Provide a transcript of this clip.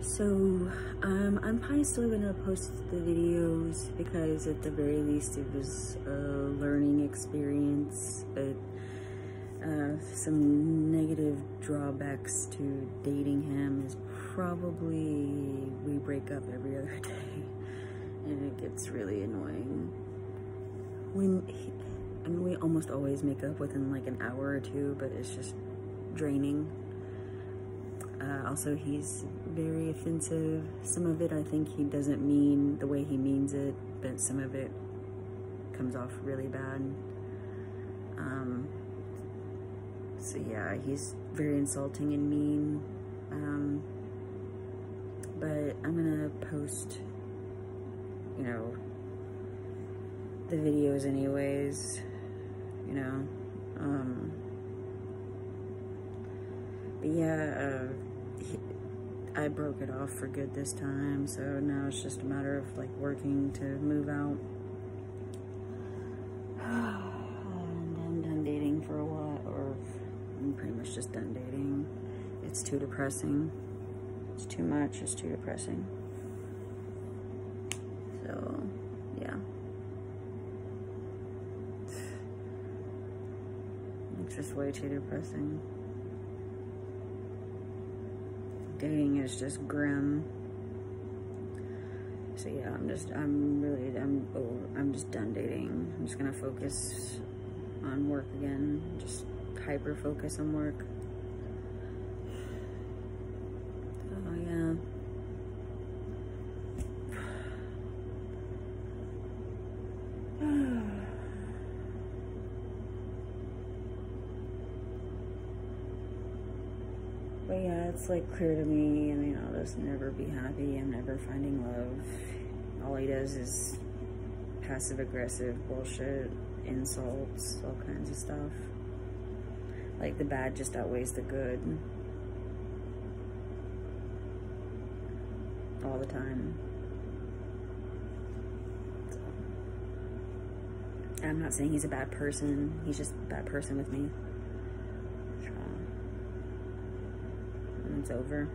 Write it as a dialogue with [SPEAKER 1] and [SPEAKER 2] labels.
[SPEAKER 1] So, um, I'm probably still gonna post the videos because at the very least it was a learning experience, but uh, some negative drawbacks to dating him is probably we break up every other day and it gets really annoying. When he, I mean, we almost always make up within like an hour or two, but it's just draining. Uh, also, he's very offensive. Some of it I think he doesn't mean the way he means it, but some of it comes off really bad. Um, so yeah, he's very insulting and mean. Um, but I'm gonna post, you know, the videos anyways, you know. Um, but yeah, uh, I broke it off for good this time, so now it's just a matter of like working to move out. I'm done dating for a while, or I'm pretty much just done dating. It's too depressing. It's too much, it's too depressing. So, yeah. It's just way too depressing. Dating is just grim. So yeah, I'm just, I'm really, I'm, oh, I'm just done dating. I'm just gonna focus on work again. Just hyper focus on work. Oh yeah. But yeah, it's like clear to me. I mean, I'll just never be happy. I'm never finding love. All he does is passive aggressive bullshit, insults, all kinds of stuff. Like the bad just outweighs the good. All the time. So. I'm not saying he's a bad person. He's just a bad person with me. over.